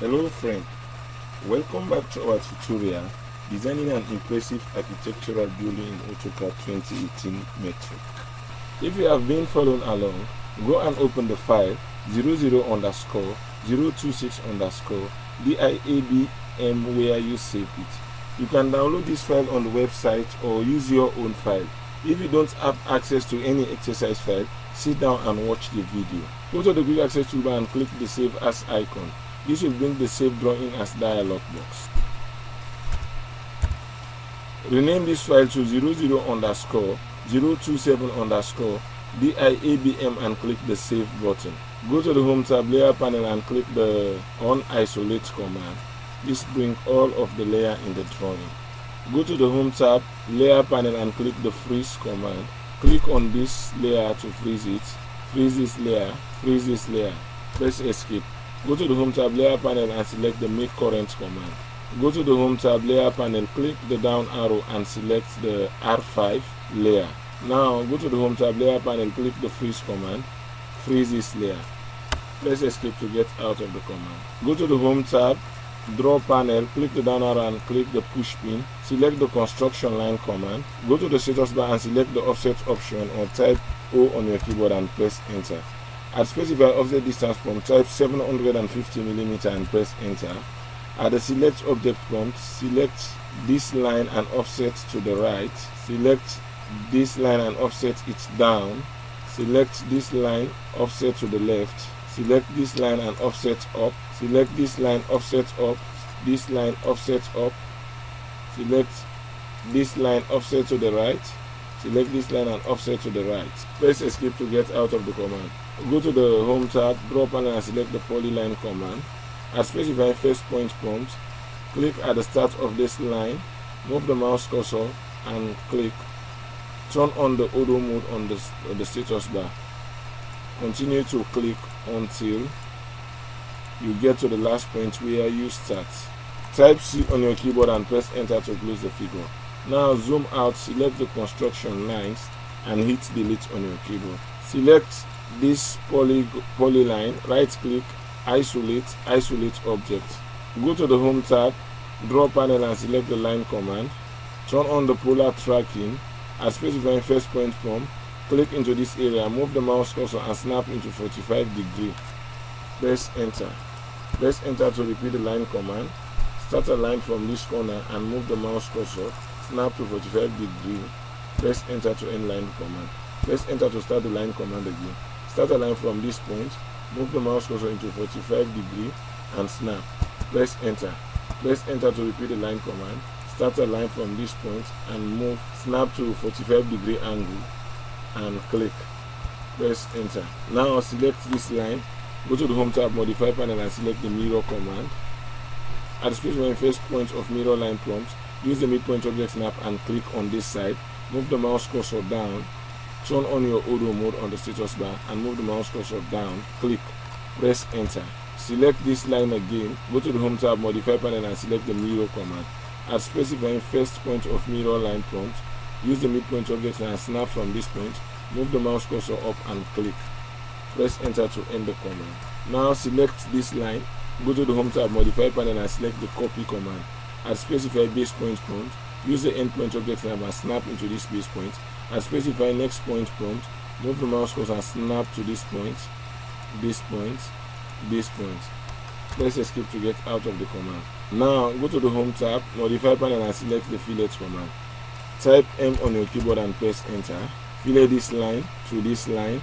Hello friend, welcome back to our tutorial designing an impressive architectural building in AutoCAD 2018 metric. If you have been following along, go and open the file 00 underscore 026 underscore DIABM where you save it. You can download this file on the website or use your own file. If you don't have access to any exercise file, sit down and watch the video. Go to the quick access toolbar and click the save as icon. This will bring the save drawing as dialog box. Rename this file to 00 underscore 027 underscore DIABM and click the save button. Go to the home tab layer panel and click the unisolate command. This brings all of the layer in the drawing. Go to the home tab layer panel and click the freeze command. Click on this layer to freeze it. Freeze this layer. Freeze this layer. Press escape. Go to the home tab layer panel and select the make current command. Go to the home tab layer panel, click the down arrow and select the R5 layer. Now go to the home tab layer panel, click the freeze command. Freeze this layer. Press escape to get out of the command. Go to the home tab draw panel, click the down arrow and click the push pin. Select the construction line command. Go to the status bar and select the offset option or type O on your keyboard and press enter. At specified offset distance prompt, type 750 mm and press enter. At the select object prompt, select this line and offset to the right. Select this line and offset it down. Select this line, offset to the left. Select this line and offset up select this line offset up this line offset up select this line offset to the right select this line and offset to the right. Press escape to get out of the command. Go to the home tab draw panel and select the polyline command. As specified first point prompt. Click at the start of this line move the mouse cursor and click. Turn on the ortho mode on the, on the status bar. Continue to click until you get to the last point where you start. Type C on your keyboard and press enter to close the figure. Now zoom out, select the construction lines and hit delete on your keyboard. Select this poly polyline, right click, isolate, isolate object. Go to the home tab, draw panel and select the line command. Turn on the polar tracking. As specified first point prompt, click into this area, move the mouse cursor and snap into 45 degree. Press enter. Press enter to repeat the line command. Start a line from this corner and move the mouse cursor. Snap to 45 degree. Press enter to end line command. Press enter to start the line command again. Start a line from this point. Move the mouse cursor into 45 degree and snap. Press enter. Press enter to repeat the line command. Start a line from this point and move snap to 45 degree angle and click. Press enter. Now select this line Go to the Home tab, Modify panel and select the Mirror command. At the specified first point of mirror line prompt, use the midpoint object snap and click on this side. Move the mouse cursor down. Turn on your ortho mode on the status bar and move the mouse cursor down. Click. Press enter. Select this line again. Go to the Home tab, Modify panel and select the Mirror command. At specifying first point of mirror line prompt, use the midpoint object and snap from this point. Move the mouse cursor up and click press enter to end the command now select this line go to the home tab modify panel and select the copy command at specify base point prompt use the endpoint object tab and snap into this base point. At specify next point prompt move the mouse cursor and snap to this point this point this point. Press escape to get out of the command. Now go to the home tab modify panel and select the fillet command. Type m on your keyboard and press enter. Fillet this line to this line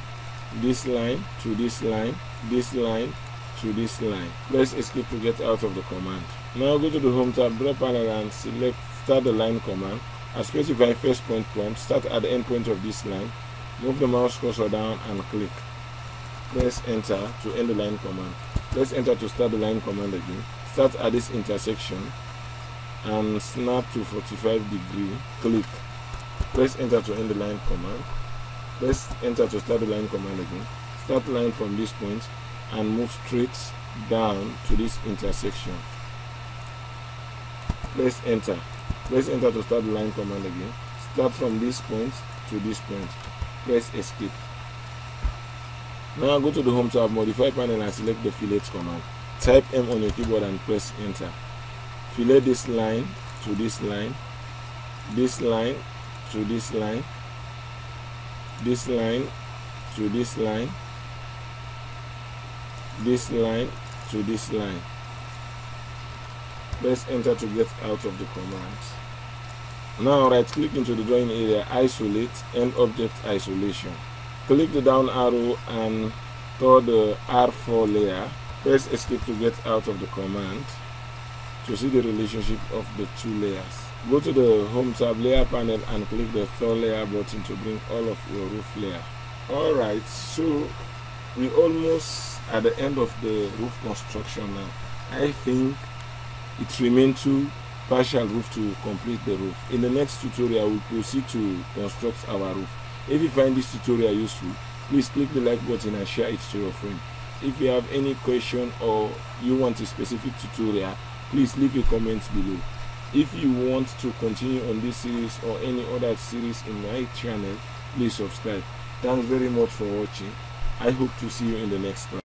this line to this line, this line to this line. Press escape to get out of the command. Now go to the home tab, draw panel and select start the line command. As specify first point prompt, start at the end point of this line. Move the mouse cursor down and click. Press enter to end the line command. Press enter to start the line command again. Start at this intersection and snap to 45 degree. Click. Press enter to end the line command. Press enter to start the line command again. Start line from this point and move straight down to this intersection. Press enter. Press enter to start the line command again. Start from this point to this point. Press escape. Now go to the home tab, modify panel and select the fillet command. type M on your keyboard and press enter fillet this line to this line this line to this line this line to this line this line to this line. Press enter to get out of the command. Now right click into the drawing area isolate end object isolation. Click the down arrow and toward the R4 layer. Press escape to get out of the command to see the relationship of the two layers. Go to the home tab layer panel and click the third layer button to bring all of your roof layer. Alright so we almost at the end of the roof construction now. I think it remains to partial roof to complete the roof. In the next tutorial we'll proceed to construct our roof. If you find this tutorial useful please click the like button and share it to your friend. If you have any question or you want a specific tutorial please leave a comment below. If you want to continue on this series or any other series in my channel please subscribe. Thanks very much for watching i hope to see you in the next one